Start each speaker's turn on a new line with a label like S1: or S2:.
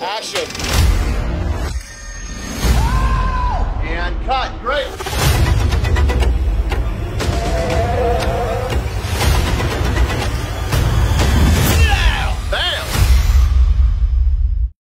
S1: Action. And cut. Great.